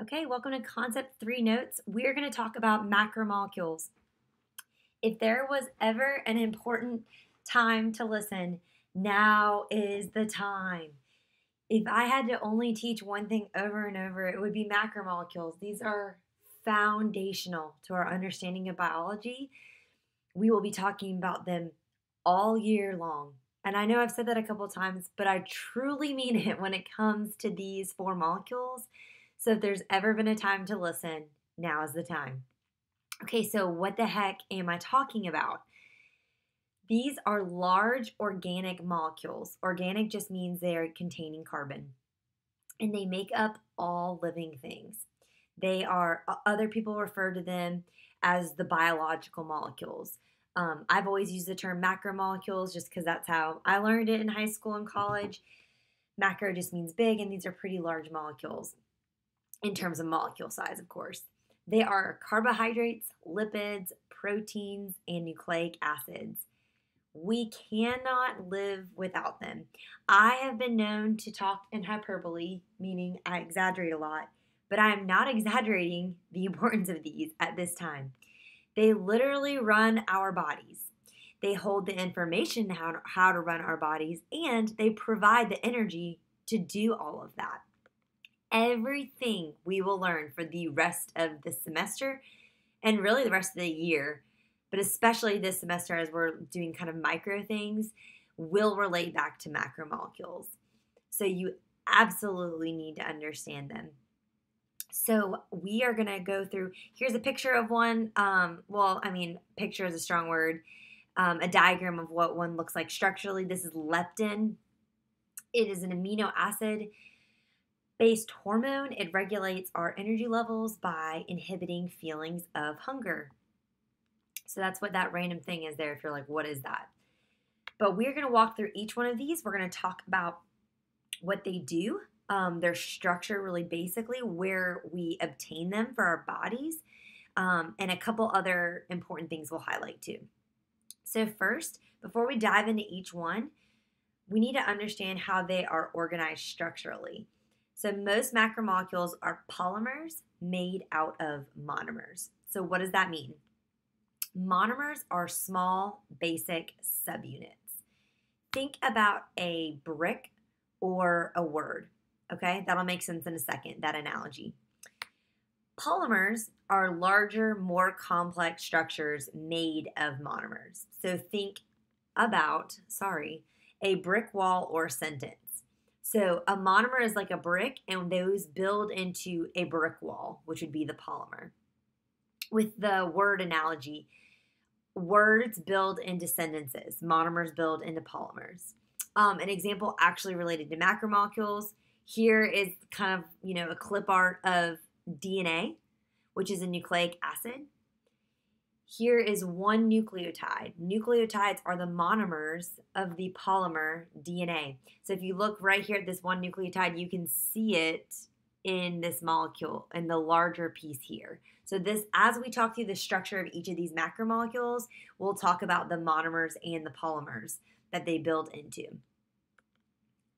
Okay, welcome to Concept 3 Notes. We're going to talk about macromolecules. If there was ever an important time to listen, now is the time. If I had to only teach one thing over and over, it would be macromolecules. These are foundational to our understanding of biology. We will be talking about them all year long. And I know I've said that a couple times, but I truly mean it when it comes to these four molecules so if there's ever been a time to listen, now is the time. Okay, so what the heck am I talking about? These are large organic molecules. Organic just means they are containing carbon. And they make up all living things. They are, other people refer to them as the biological molecules. Um, I've always used the term macromolecules just because that's how I learned it in high school and college. Macro just means big, and these are pretty large molecules in terms of molecule size, of course. They are carbohydrates, lipids, proteins, and nucleic acids. We cannot live without them. I have been known to talk in hyperbole, meaning I exaggerate a lot, but I am not exaggerating the importance of these at this time. They literally run our bodies. They hold the information how to, how to run our bodies, and they provide the energy to do all of that everything we will learn for the rest of the semester and really the rest of the year, but especially this semester as we're doing kind of micro things, will relate back to macromolecules. So you absolutely need to understand them. So we are going to go through. Here's a picture of one. Um, well, I mean, picture is a strong word. Um, a diagram of what one looks like structurally. This is leptin. It is an amino acid based hormone. It regulates our energy levels by inhibiting feelings of hunger. So that's what that random thing is there if you're like, what is that? But we're going to walk through each one of these. We're going to talk about what they do, um, their structure, really basically, where we obtain them for our bodies, um, and a couple other important things we'll highlight too. So, first, before we dive into each one, we need to understand how they are organized structurally. So most macromolecules are polymers made out of monomers. So what does that mean? Monomers are small basic subunits. Think about a brick or a word. Okay, that'll make sense in a second, that analogy. Polymers are larger, more complex structures made of monomers. So think about, sorry, a brick wall or sentence. So a monomer is like a brick, and those build into a brick wall, which would be the polymer. With the word analogy, words build into sentences, monomers build into polymers. Um, an example actually related to macromolecules. Here is kind of you know a clip art of DNA, which is a nucleic acid. Here is one nucleotide. Nucleotides are the monomers of the polymer DNA. So if you look right here at this one nucleotide, you can see it in this molecule in the larger piece here. So this as we talk through the structure of each of these macromolecules, we'll talk about the monomers and the polymers that they build into.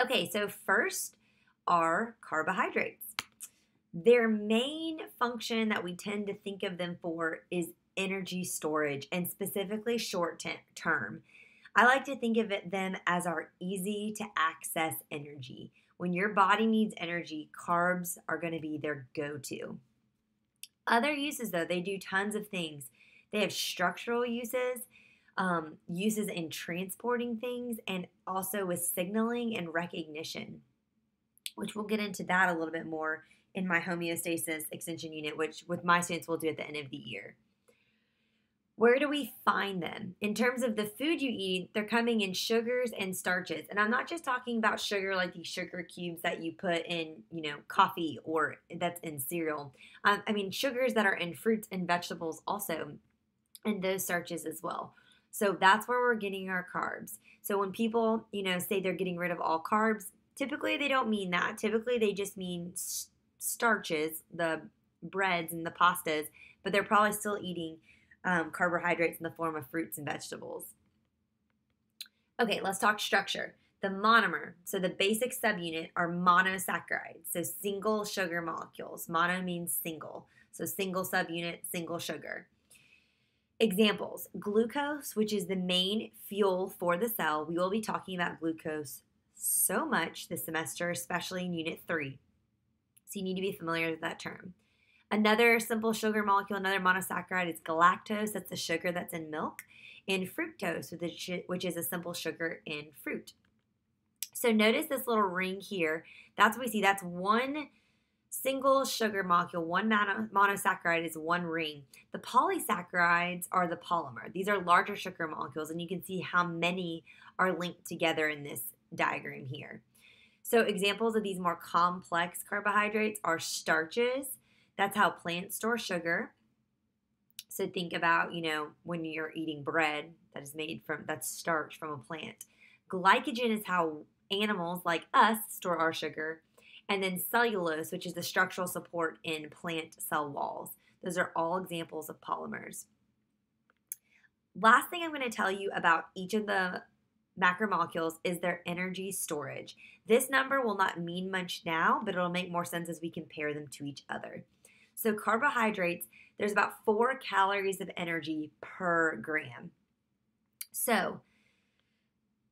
Okay, so first are carbohydrates. Their main function that we tend to think of them for is energy storage and specifically short term. I like to think of it them as our easy to access energy. When your body needs energy, carbs are going to be their go to. Other uses, though, they do tons of things. They have structural uses, um, uses in transporting things, and also with signaling and recognition, which we'll get into that a little bit more in my homeostasis extension unit, which with my students we'll do at the end of the year where do we find them? In terms of the food you eat, they're coming in sugars and starches. And I'm not just talking about sugar like these sugar cubes that you put in, you know, coffee or that's in cereal. Um, I mean, sugars that are in fruits and vegetables also, and those starches as well. So that's where we're getting our carbs. So when people, you know, say they're getting rid of all carbs, typically they don't mean that. Typically they just mean starches, the breads and the pastas, but they're probably still eating um, carbohydrates in the form of fruits and vegetables. Okay, let's talk structure. The monomer, so the basic subunit, are monosaccharides, so single sugar molecules. Mono means single, so single subunit, single sugar. Examples glucose, which is the main fuel for the cell. We will be talking about glucose so much this semester, especially in Unit 3. So you need to be familiar with that term. Another simple sugar molecule, another monosaccharide, is galactose. That's the sugar that's in milk. And fructose, which is a simple sugar in fruit. So notice this little ring here. That's what we see. That's one single sugar molecule, one mono, monosaccharide is one ring. The polysaccharides are the polymer. These are larger sugar molecules, and you can see how many are linked together in this diagram here. So examples of these more complex carbohydrates are starches. That's how plants store sugar. So think about, you know, when you're eating bread that is made from that's starch from a plant. Glycogen is how animals like us store our sugar. And then cellulose, which is the structural support in plant cell walls. Those are all examples of polymers. Last thing I'm going to tell you about each of the macromolecules is their energy storage. This number will not mean much now, but it'll make more sense as we compare them to each other. So, carbohydrates, there's about four calories of energy per gram. So,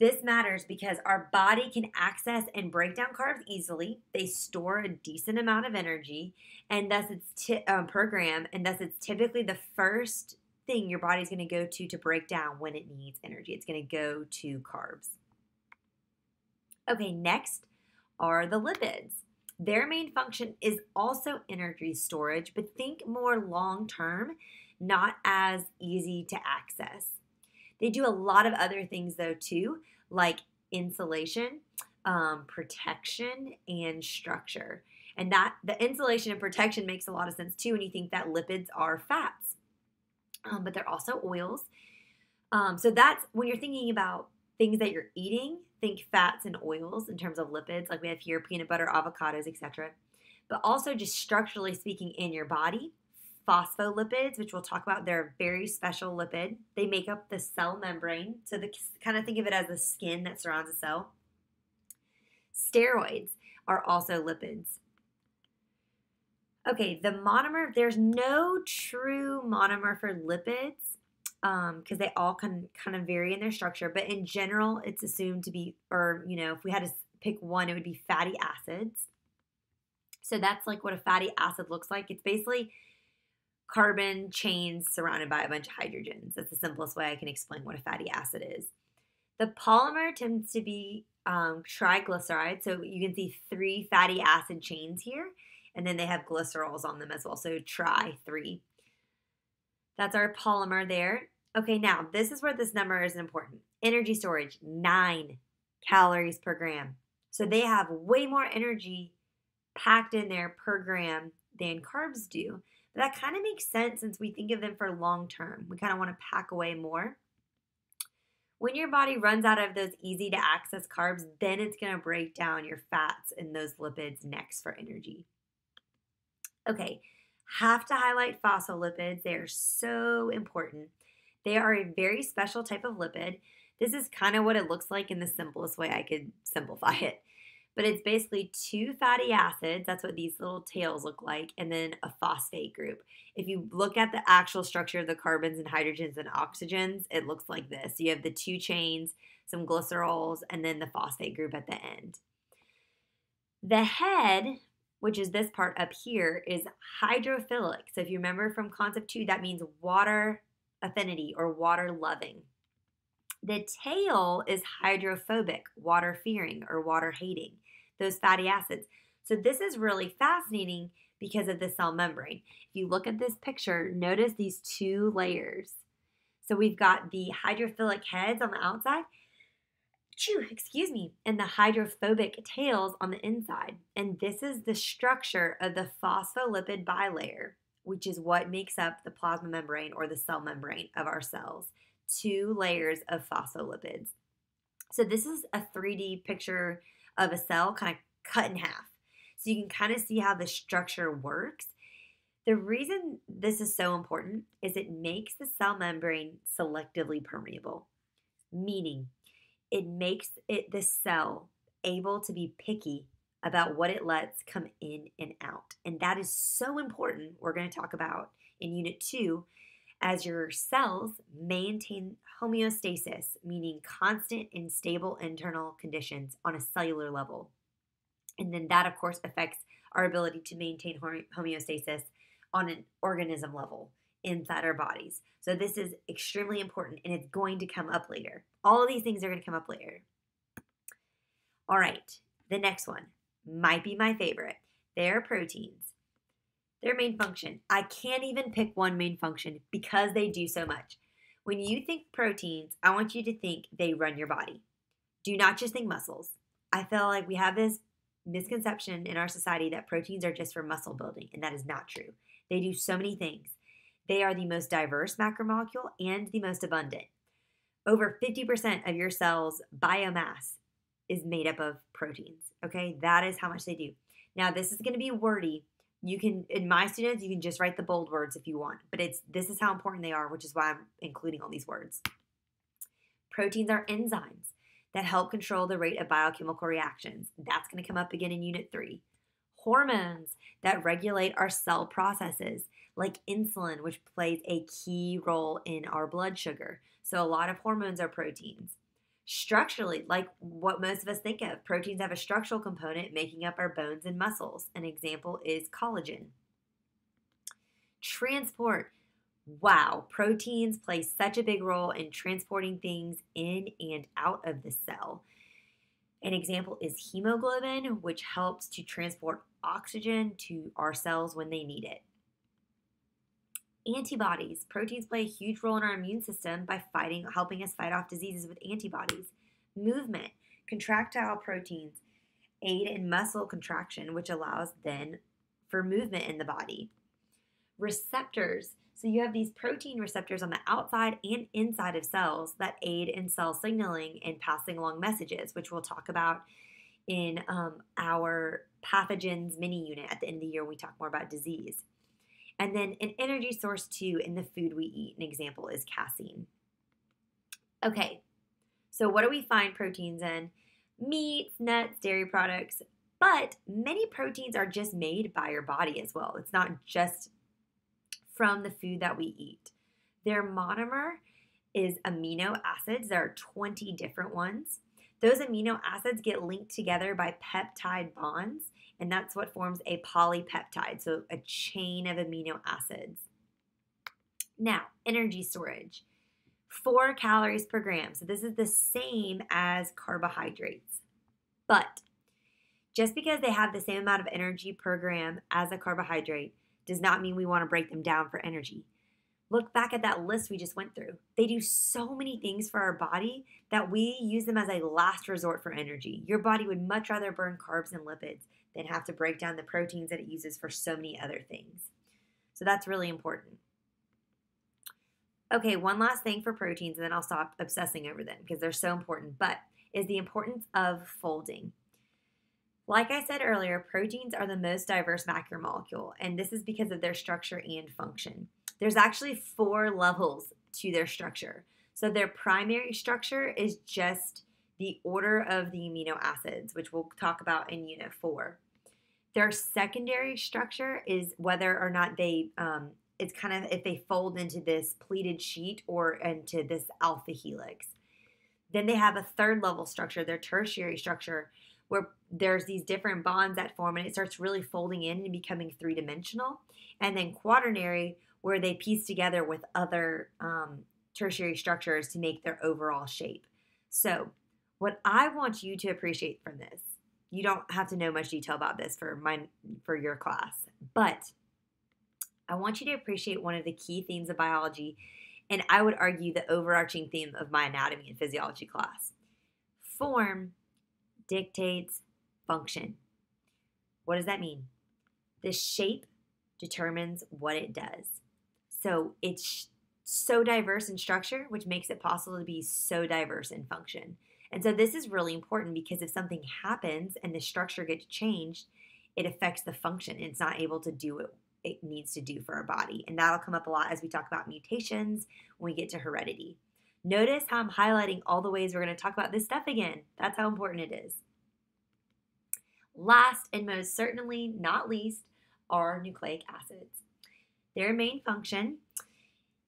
this matters because our body can access and break down carbs easily. They store a decent amount of energy, and thus it's t- um, per gram, and thus it's typically the first thing your body's going to go to to break down when it needs energy. It's going to go to carbs. Okay, next are the lipids. Their main function is also energy storage, but think more long term, not as easy to access. They do a lot of other things though too, like insulation, um, protection, and structure. And that the insulation and protection makes a lot of sense too when you think that lipids are fats um, but they're also oils. Um, so that's when you're thinking about things that you're eating, think fats and oils in terms of lipids, like we have here peanut butter, avocados, etc. But also just structurally speaking in your body, phospholipids, which we'll talk about, they're a very special lipid. They make up the cell membrane. So the kind of think of it as the skin that surrounds a cell. Steroids are also lipids. Okay, the monomer, there's no true monomer for lipids because um, they all can kind of vary in their structure, but in general, it's assumed to be, or, you know, if we had to pick one, it would be fatty acids. So that's like what a fatty acid looks like. It's basically carbon chains surrounded by a bunch of hydrogens. That's the simplest way I can explain what a fatty acid is. The polymer tends to be um, triglyceride. So you can see three fatty acid chains here. And then they have glycerols on them as well. So tri 3. That's our polymer there. Okay, now this is where this number is important. Energy storage, 9 calories per gram. So they have way more energy packed in there per gram than carbs do. But that kind of makes sense since we think of them for long term. We kind of want to pack away more. When your body runs out of those easy to access carbs, then it's going to break down your fats and those lipids next for energy. Okay, have to highlight phospholipids. They are so important. They are a very special type of lipid. This is kind of what it looks like in the simplest way I could simplify it. But it's basically two fatty acids, that's what these little tails look like, and then a phosphate group. If you look at the actual structure of the carbons and hydrogens and oxygens, it looks like this. You have the two chains, some glycerols, and then the phosphate group at the end. The head which is this part up here, is hydrophilic. So if you remember from concept two, that means water affinity or water loving. The tail is hydrophobic, water fearing or water hating, those fatty acids. So this is really fascinating because of the cell membrane. If you look at this picture, notice these two layers. So we've got the hydrophilic heads on the outside chew, excuse me, and the hydrophobic tails on the inside. And this is the structure of the phospholipid bilayer, which is what makes up the plasma membrane or the cell membrane of our cells. Two layers of phospholipids. So this is a 3D picture of a cell kind of cut in half. So you can kind of see how the structure works. The reason this is so important is it makes the cell membrane selectively permeable, meaning it makes it the cell able to be picky about what it lets come in and out. And that is so important. We're going to talk about in unit 2 as your cells maintain homeostasis, meaning constant and stable internal conditions on a cellular level. And then that, of course, affects our ability to maintain homeostasis on an organism level inside our bodies. So, this is extremely important and it's going to come up later. All of these things are going to come up later. All right, the next one might be my favorite. They are proteins. Their main function. I can't even pick one main function because they do so much. When you think proteins, I want you to think they run your body. Do not just think muscles. I feel like we have this misconception in our society that proteins are just for muscle building, and that is not true. They do so many things. They are the most diverse macromolecule and the most abundant. Over 50% of your cell's biomass is made up of proteins. Okay, that is how much they do. Now, this is going to be wordy, you can in my students you can just write the bold words if you want but it's this is how important they are which is why i'm including all these words. Proteins are enzymes that help control the rate of biochemical reactions. That's going to come up again in unit 3 hormones that regulate our cell processes like insulin which plays a key role in our blood sugar. So a lot of hormones are proteins structurally, like what most of us think of. Proteins have a structural component making up our bones and muscles. An example is collagen. Transport. Wow, proteins play such a big role in transporting things in and out of the cell. An example is hemoglobin, which helps to transport oxygen to our cells when they need it. Antibodies. Proteins play a huge role in our immune system by fighting, helping us fight off diseases with antibodies. Movement. Contractile proteins aid in muscle contraction, which allows then for movement in the body. Receptors. So you have these protein receptors on the outside and inside of cells that aid in cell signaling and passing along messages, which we'll talk about in um, our pathogens mini unit at the end of the year when we talk more about disease. And then an energy source too in the food we eat. An example is casein. Okay, so what do we find proteins in? Meats, nuts, dairy products, but many proteins are just made by your body as well. It's not just from the food that we eat. Their monomer is amino acids. There are 20 different ones. Those amino acids get linked together by peptide bonds, and that's what forms a polypeptide, so a chain of amino acids. Now, energy storage. Four calories per gram. So this is the same as carbohydrates. But just because they have the same amount of energy per gram as a carbohydrate does not mean we want to break them down for energy. Look back at that list we just went through. They do so many things for our body that we use them as a last resort for energy. Your body would much rather burn carbs and lipids than have to break down the proteins that it uses for so many other things. So that's really important. Okay, one last thing for proteins, and then I'll stop obsessing over them because they're so important, but is the importance of folding. Like I said earlier, proteins are the most diverse macromolecule, and this is because of their structure and function. There's actually four levels to their structure. So their primary structure is just the order of the amino acids, which we'll talk about in unit four. Their secondary structure is whether or not they, um, it's kind of if they fold into this pleated sheet or into this alpha helix. Then they have a third level structure, their tertiary structure, where there's these different bonds that form and it starts really folding in and becoming three dimensional. And then quaternary, where they piece together with other um, tertiary structures to make their overall shape. So, what I want you to appreciate from this, you don't have to know much detail about this for my for your class, but I want you to appreciate one of the key themes of biology, and I would argue the overarching theme of my anatomy and physiology class. Form dictates function. What does that mean? The shape determines what it does. So it's so diverse in structure, which makes it possible to be so diverse in function. And so this is really important because if something happens and the structure gets changed, it affects the function. It's not able to do what it needs to do for our body. And that'll come up a lot as we talk about mutations when we get to heredity. Notice how I'm highlighting all the ways we're going to talk about this stuff again. That's how important it is. Last and most certainly not least are nucleic acids. Their main function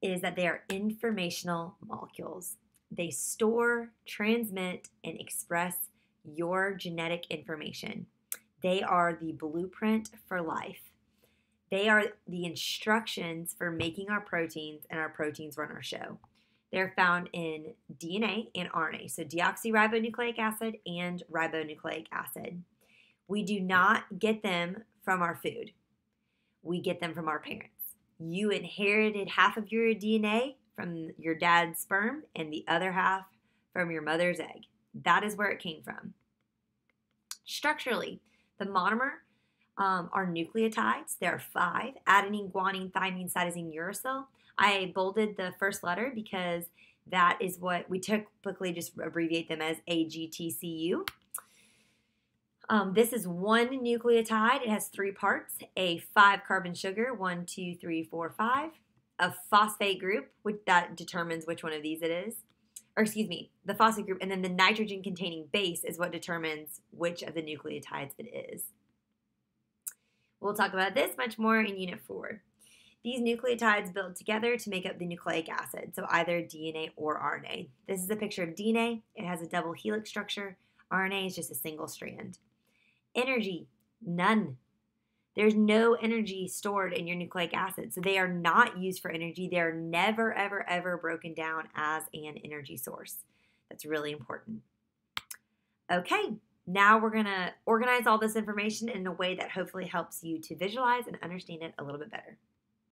is that they are informational molecules. They store, transmit, and express your genetic information. They are the blueprint for life. They are the instructions for making our proteins, and our proteins run our show. They're found in DNA and RNA, so deoxyribonucleic acid and ribonucleic acid. We do not get them from our food, we get them from our parents. You inherited half of your DNA from your dad's sperm and the other half from your mother's egg. That is where it came from. Structurally, the monomer um, are nucleotides. There are five adenine, guanine, thymine, cytosine, uracil. I bolded the first letter because that is what we typically just abbreviate them as AGTCU. Um, this is one nucleotide. It has three parts a five carbon sugar, one, two, three, four, five, a phosphate group, which that determines which one of these it is. Or excuse me, the phosphate group, and then the nitrogen containing base is what determines which of the nucleotides it is. We'll talk about this much more in Unit 4. These nucleotides build together to make up the nucleic acid, so either DNA or RNA. This is a picture of DNA. It has a double helix structure. RNA is just a single strand. Energy, none. There's no energy stored in your nucleic acid, so they are not used for energy. They're never, ever, ever broken down as an energy source. That's really important. Okay, now we're going to organize all this information in a way that hopefully helps you to visualize and understand it a little bit better.